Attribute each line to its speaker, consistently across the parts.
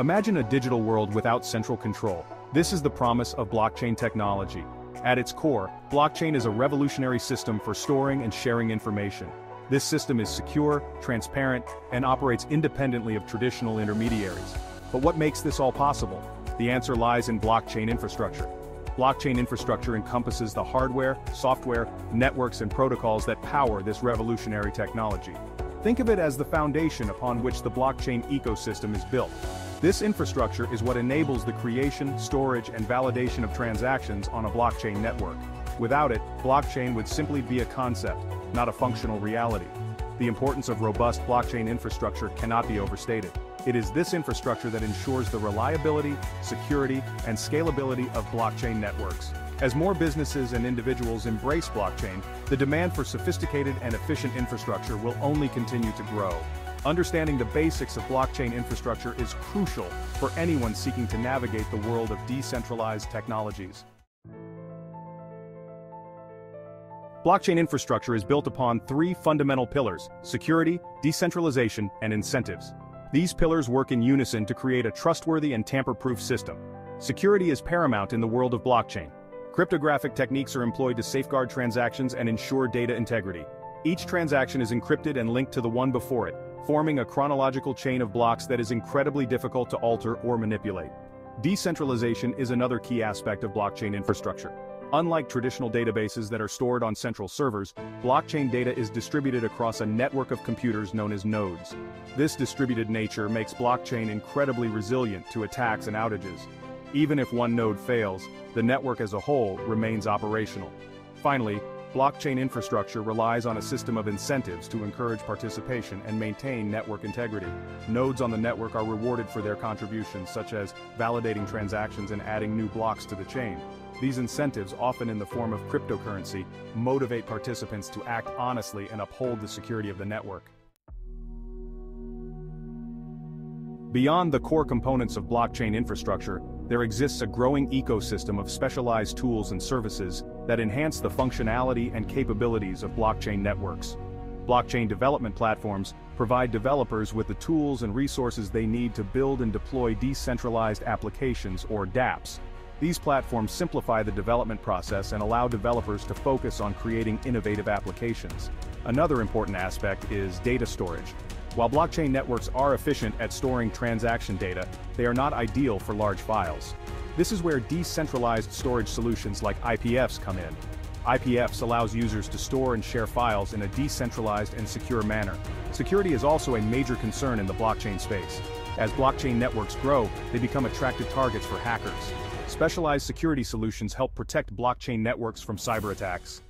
Speaker 1: Imagine a digital world without central control. This is the promise of blockchain technology. At its core, blockchain is a revolutionary system for storing and sharing information. This system is secure, transparent, and operates independently of traditional intermediaries. But what makes this all possible? The answer lies in blockchain infrastructure. Blockchain infrastructure encompasses the hardware, software, networks and protocols that power this revolutionary technology. Think of it as the foundation upon which the blockchain ecosystem is built. This infrastructure is what enables the creation, storage, and validation of transactions on a blockchain network. Without it, blockchain would simply be a concept, not a functional reality. The importance of robust blockchain infrastructure cannot be overstated. It is this infrastructure that ensures the reliability, security, and scalability of blockchain networks. As more businesses and individuals embrace blockchain, the demand for sophisticated and efficient infrastructure will only continue to grow. Understanding the basics of blockchain infrastructure is crucial for anyone seeking to navigate the world of decentralized technologies. Blockchain infrastructure is built upon three fundamental pillars, security, decentralization, and incentives. These pillars work in unison to create a trustworthy and tamper-proof system. Security is paramount in the world of blockchain. Cryptographic techniques are employed to safeguard transactions and ensure data integrity. Each transaction is encrypted and linked to the one before it, forming a chronological chain of blocks that is incredibly difficult to alter or manipulate. Decentralization is another key aspect of blockchain infrastructure. Unlike traditional databases that are stored on central servers, blockchain data is distributed across a network of computers known as nodes. This distributed nature makes blockchain incredibly resilient to attacks and outages. Even if one node fails, the network as a whole remains operational. Finally, Blockchain infrastructure relies on a system of incentives to encourage participation and maintain network integrity. Nodes on the network are rewarded for their contributions such as validating transactions and adding new blocks to the chain. These incentives, often in the form of cryptocurrency, motivate participants to act honestly and uphold the security of the network. Beyond the core components of blockchain infrastructure, there exists a growing ecosystem of specialized tools and services that enhance the functionality and capabilities of blockchain networks. Blockchain development platforms provide developers with the tools and resources they need to build and deploy decentralized applications or dApps. These platforms simplify the development process and allow developers to focus on creating innovative applications. Another important aspect is data storage. While blockchain networks are efficient at storing transaction data, they are not ideal for large files. This is where decentralized storage solutions like IPFS come in. IPFS allows users to store and share files in a decentralized and secure manner. Security is also a major concern in the blockchain space. As blockchain networks grow, they become attractive targets for hackers. Specialized security solutions help protect blockchain networks from cyber attacks.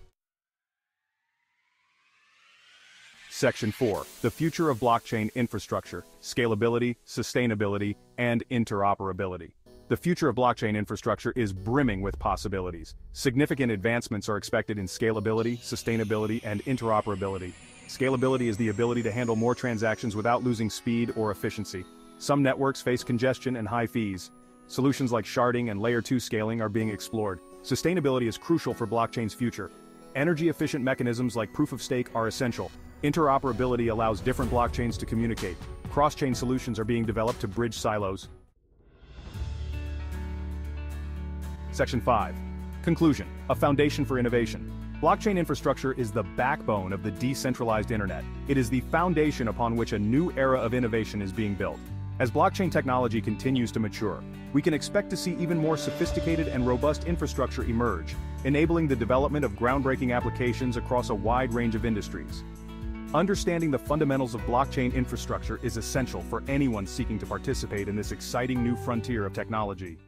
Speaker 1: Section 4. The future of blockchain infrastructure, scalability, sustainability, and interoperability. The future of blockchain infrastructure is brimming with possibilities. Significant advancements are expected in scalability, sustainability, and interoperability. Scalability is the ability to handle more transactions without losing speed or efficiency. Some networks face congestion and high fees. Solutions like sharding and layer 2 scaling are being explored. Sustainability is crucial for blockchain's future. Energy-efficient mechanisms like proof of stake are essential, Interoperability allows different blockchains to communicate. Cross-chain solutions are being developed to bridge silos. Section 5. Conclusion. A foundation for innovation. Blockchain infrastructure is the backbone of the decentralized internet. It is the foundation upon which a new era of innovation is being built. As blockchain technology continues to mature, we can expect to see even more sophisticated and robust infrastructure emerge, enabling the development of groundbreaking applications across a wide range of industries. Understanding the fundamentals of blockchain infrastructure is essential for anyone seeking to participate in this exciting new frontier of technology.